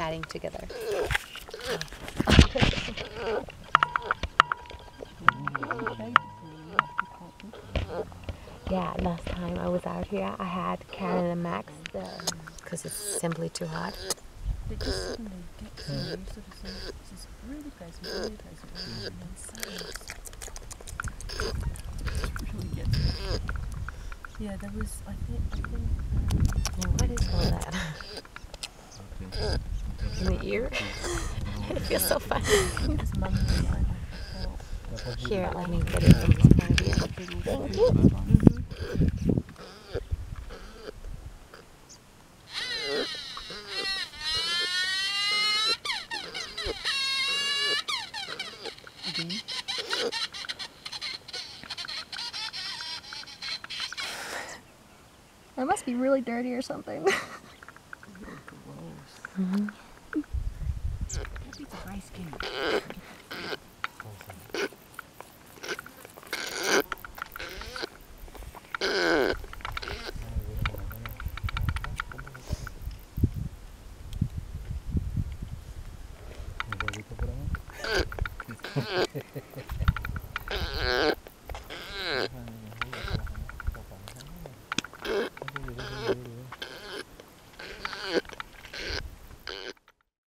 chatting together. Yeah, last time I was out here, I had Karen and Max because it's simply too hot. Just. Yeah, there was, I think, I think, In the ear? it feels so funny. Here, let me get it from this point of view. old food one. That must be really dirty or something. Mm-hmm.